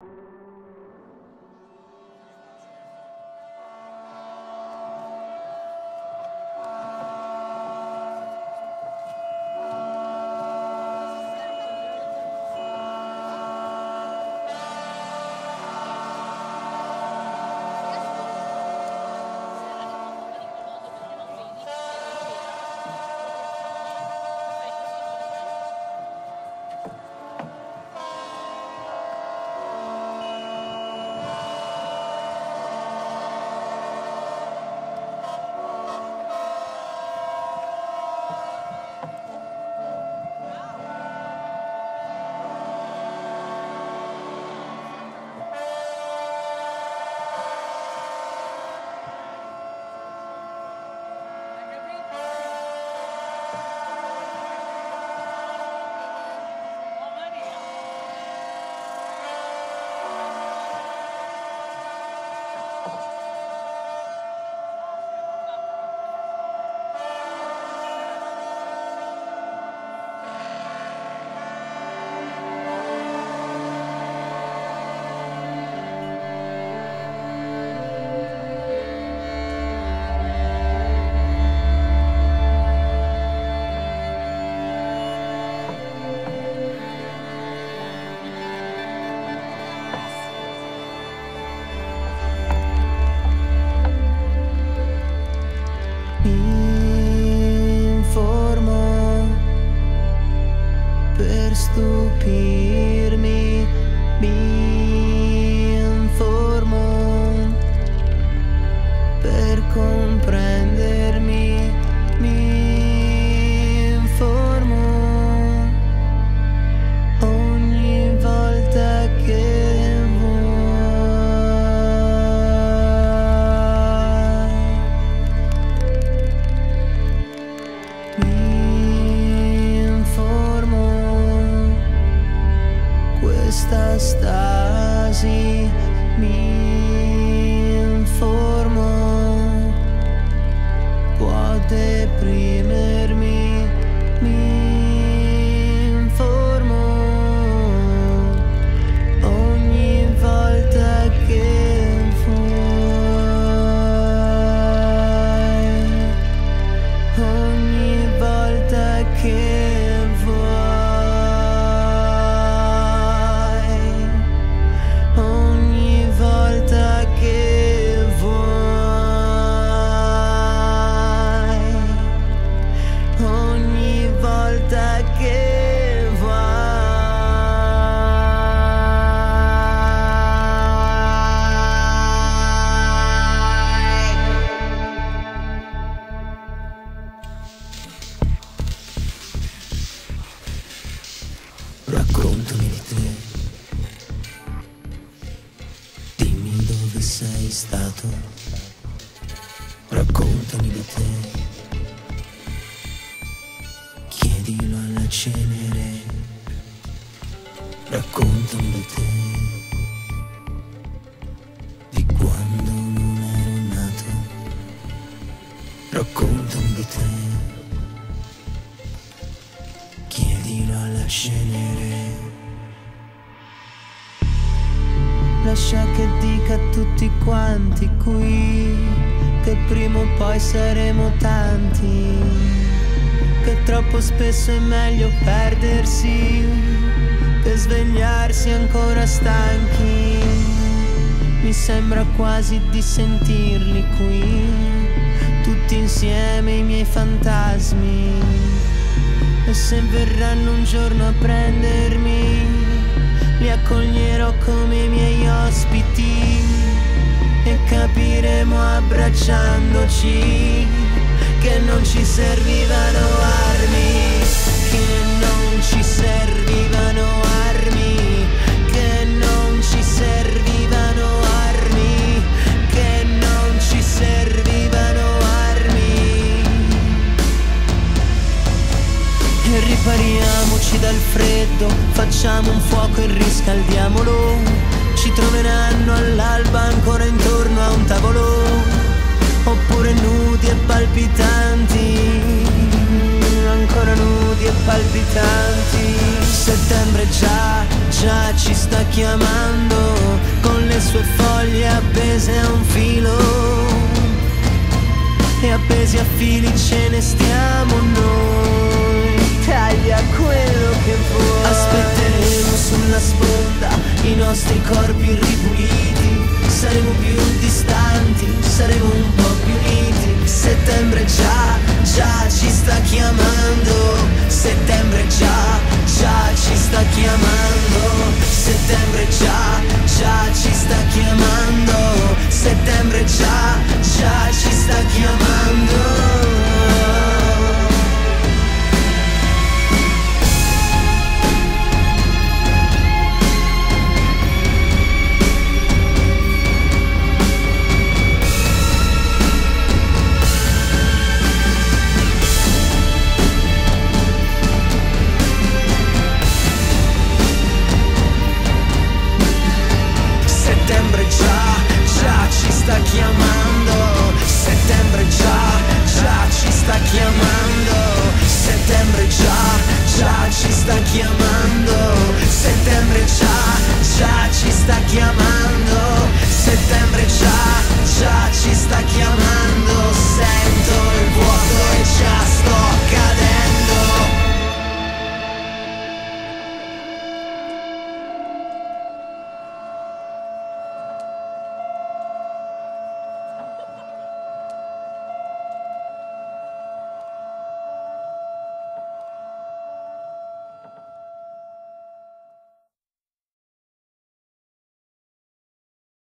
you stupirmi, mi Raccontami di te. Dimmi dove sei stato. Raccontami di te. Chiedilo alla cenere. Raccontami di te. Di quando non ero nato. Raccontami di te. Cenere. Lascia che dica a tutti quanti qui che prima o poi saremo tanti. Che troppo spesso è meglio perdersi che svegliarsi ancora stanchi. Mi sembra quasi di sentirli qui, tutti insieme i miei fantasmi. E se verranno un giorno a prendermi, li accoglierò come i miei ospiti e capiremo abbracciandoci che non ci servivano armi, che non ci servivano E ripariamoci dal freddo, facciamo un fuoco e riscaldiamolo. Ci troveranno all'alba ancora intorno a un tavolo, oppure nudi e palpitanti ancora nudi e palpitanti. Settembre già, già ci sta chiamando, con le sue foglie appese a un filo. E appesi a fili ce ne stiamo noi. Taglia quello che vuoi. Aspetteremo sulla sponda i nostri corpi ripuliti. Saremo più distanti, saremo un po' più uniti. Settembre già, già ci sta chiamando. Settembre già, già ci sta chiamando. Settembre già, già sta chiamando. Settembre già, già ci sta chiamando. Settembre già, già ci sta chiamando. Settembre già, già ci sta chiamando